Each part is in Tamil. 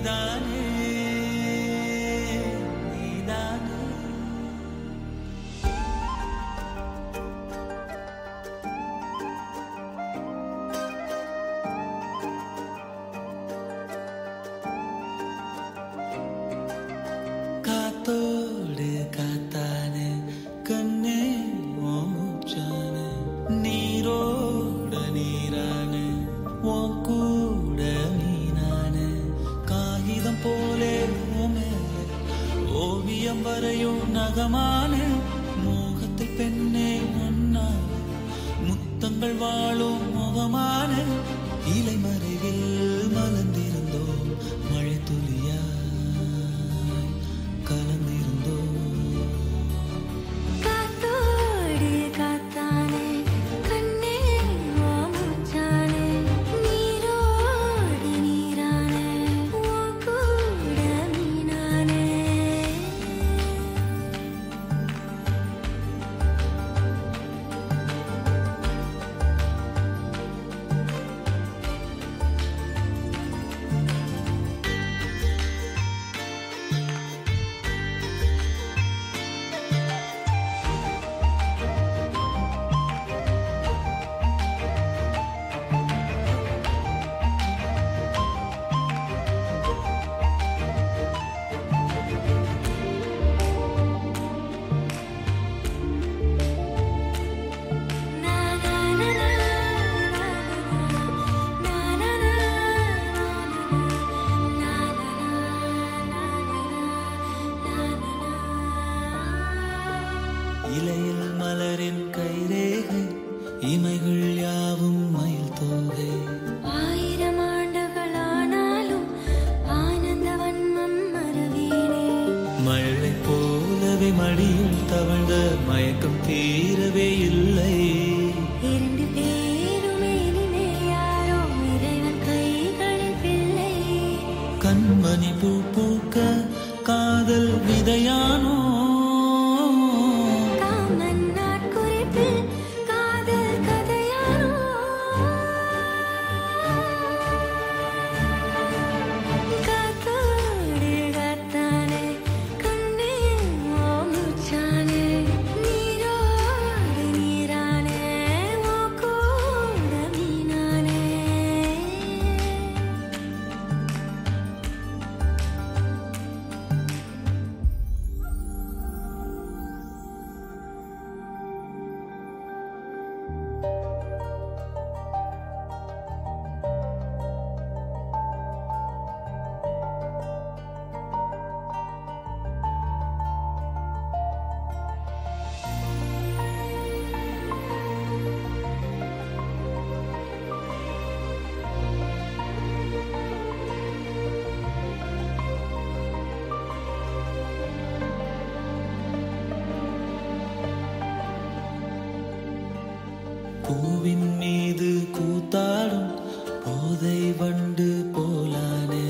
dane மோகமான நகமானே மோகத்தில் பெண்ணே ஒன்னா முத்தங்கள் வாழும் மோகமான இலை மறைவில் மலர்ந்திருந்தோம். மழை துளியா இலையில் மலரின் கைரேகை இமைகள் யாவும் மயில் தோகை. ஆயிரம் ஆண்டுகளானாலும் ஆனந்த வன்மம் மறவேனே. மழை போலவே மடியில் தவழ்ந்த மயக்கம் தீரவே பூவின் மீது கூத்தாடும் போதை வண்டு போலானே.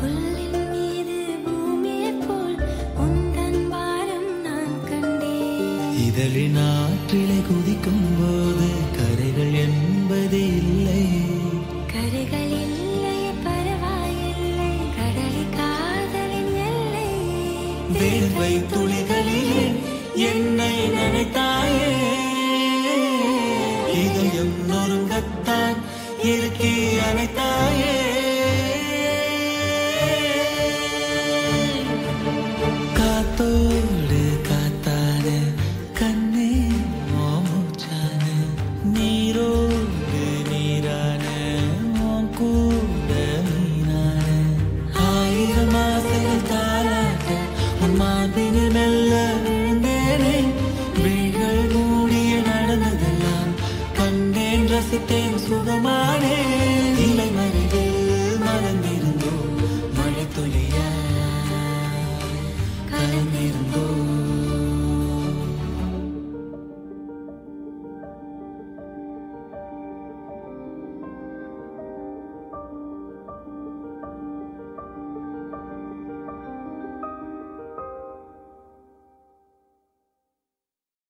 புல்லின் மீது பூமியைப் போல் உந்தன் பாரம் நான் கண்டேன். இதழின் ஆற்றிலே குதிக்கும் போது கரைகள் என்பதே இல்லை. கரைகள் இல்லை பரவாயில்லை கடலை காதலின் எல்லை. வேர்வை துளிகளிலே என்னை நினைத்தாயே. இதயம் நொறுங்கத்தான் இருக்கி அனைத்தாயே ശ്വസിക്കേൻ സുഖമാണ്. ഇലമരുത് മറന്നിരുന്നു മഴ തുലിയ കലർന്നിരുന്നു.